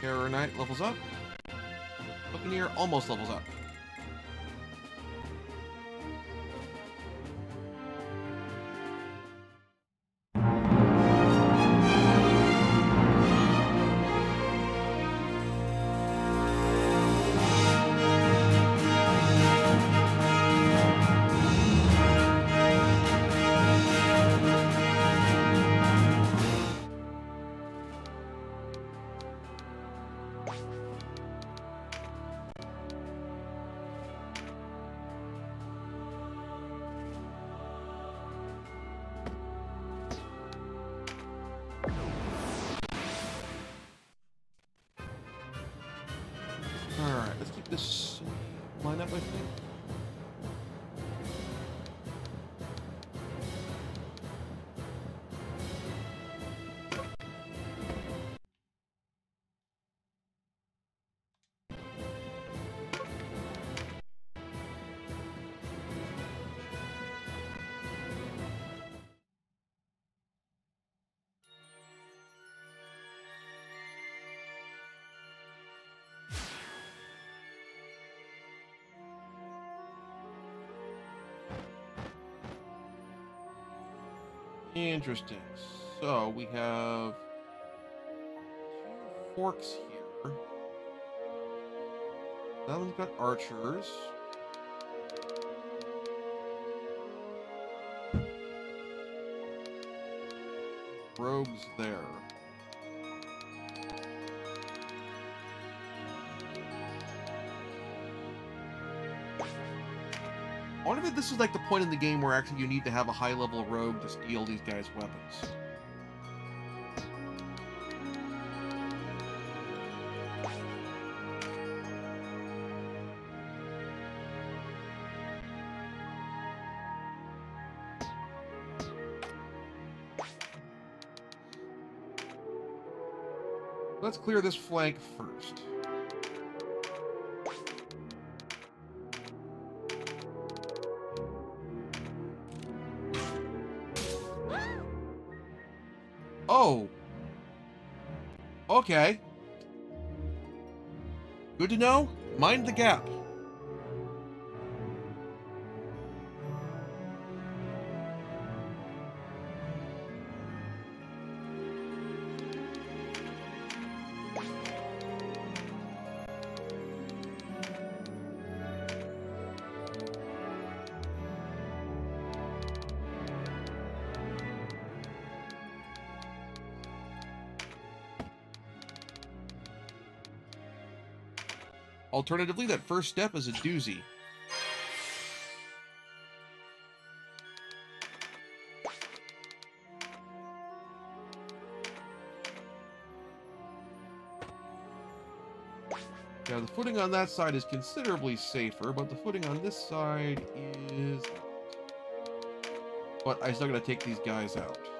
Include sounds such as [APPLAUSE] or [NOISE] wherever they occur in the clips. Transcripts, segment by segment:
Terror Knight levels up. Buccaneer almost levels up. Interesting. So we have two forks here. That one's got archers. Rogues there. This is like the point in the game where actually you need to have a high level rogue to steal these guys' weapons. Let's clear this flank first. Okay. Good to know. Mind the gap. Alternatively, that first step is a doozy. Now, the footing on that side is considerably safer, but the footing on this side is... But I still gotta take these guys out.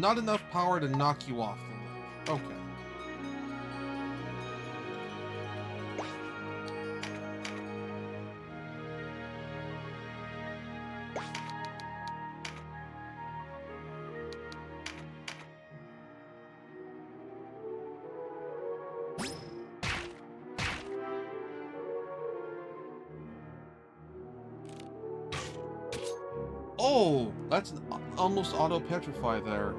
Not enough power to knock you off the ledge. Okay. Oh, almost auto petrify there.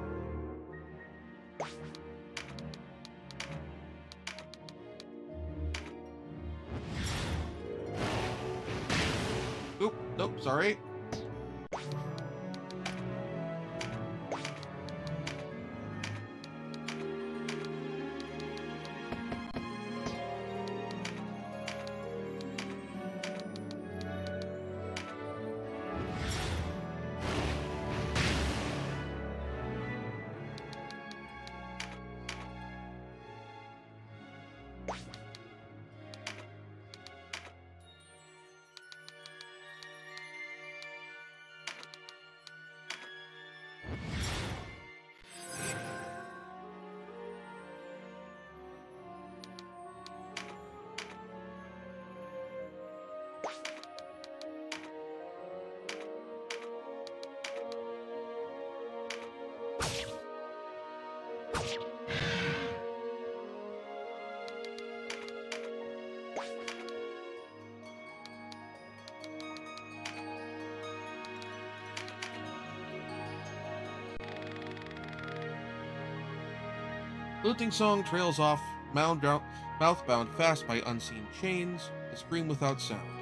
Looting song trails off, mouth bound fast by unseen chains, a scream without sound.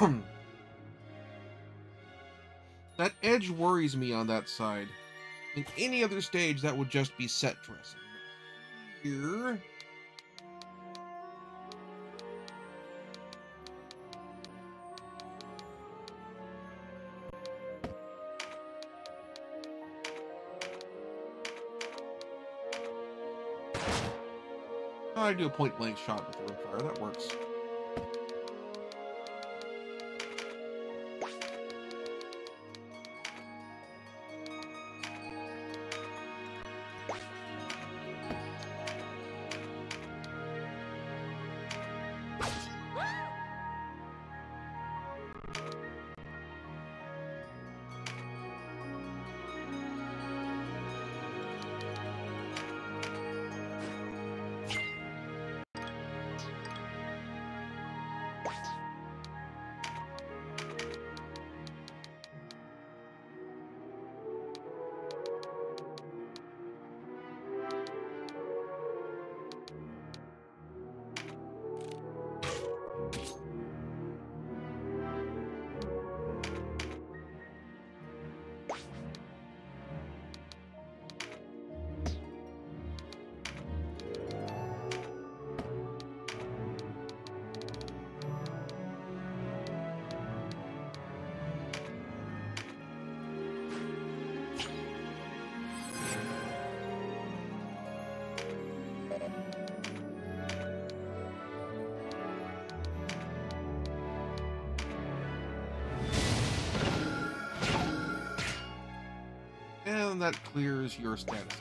[CLEARS THROAT] that edge worries me on that side. In any other stage, that would just be set dressing. Here... I do a point blank shot with the rimfire. That works. And that clears your status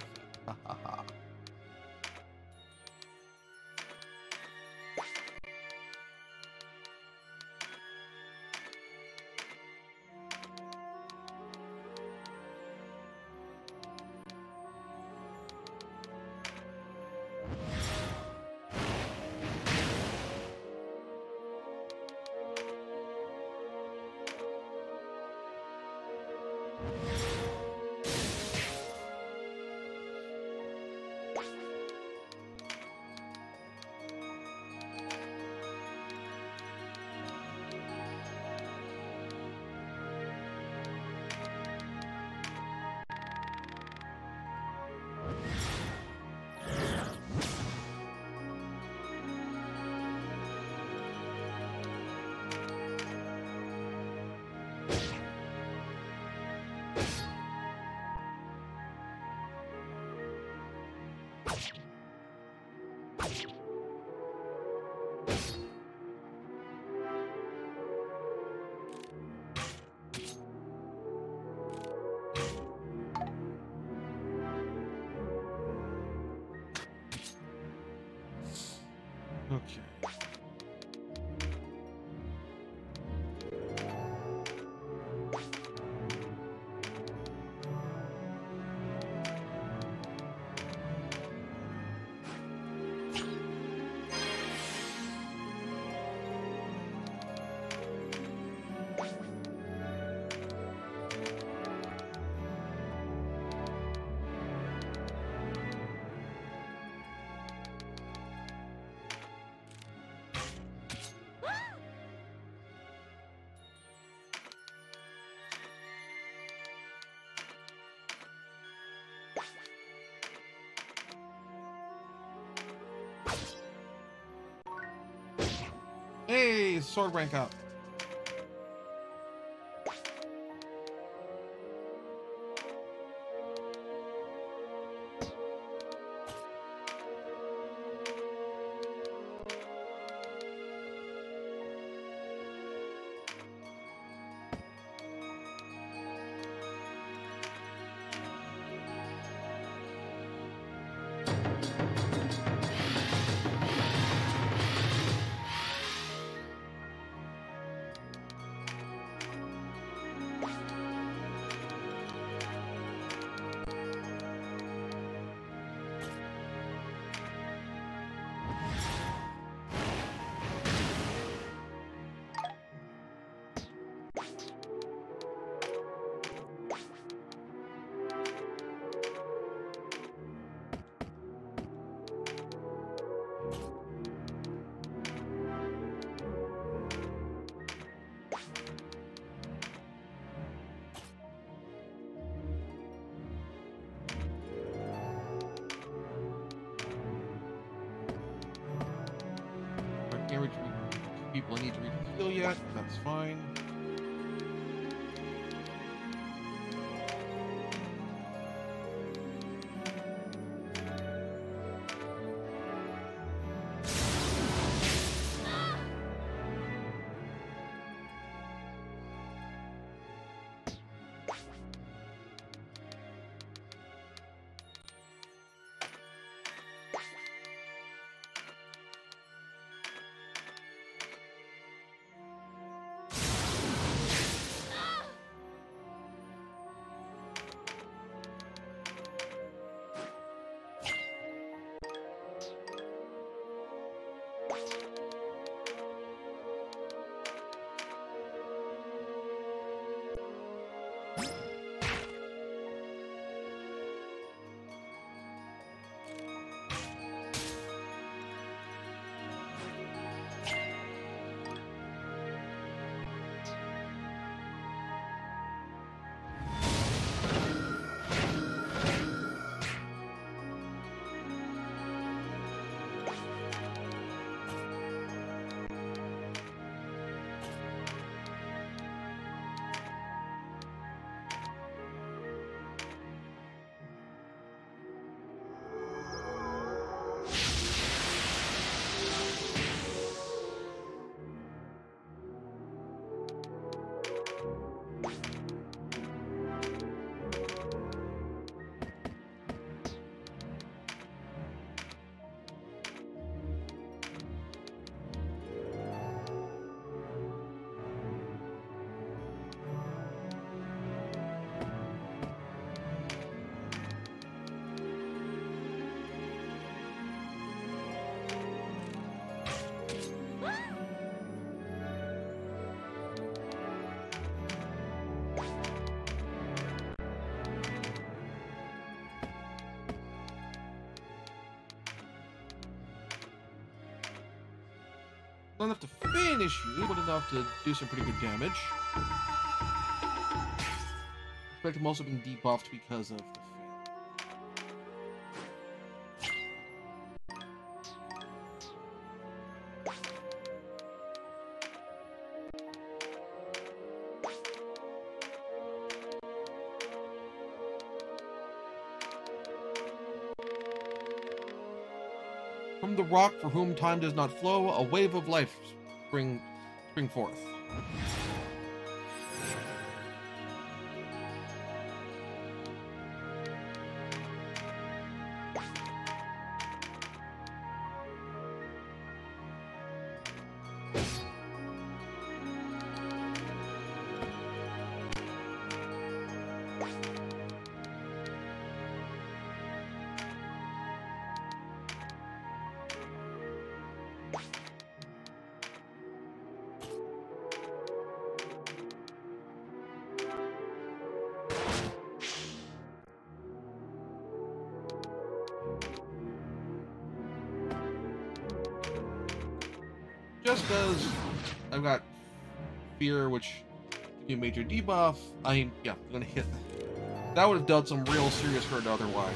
Okay. Hey, sword rank up. I need to heal yet. That's fine. Not enough to finish you, but enough to do some pretty good damage. expect him also being debuffed because of From the rock for whom time does not flow, a wave of life spring spring forth. Just because I've got fear, which give you a major debuff, I yeah, I'm gonna hit. That would have done some real serious hurt otherwise.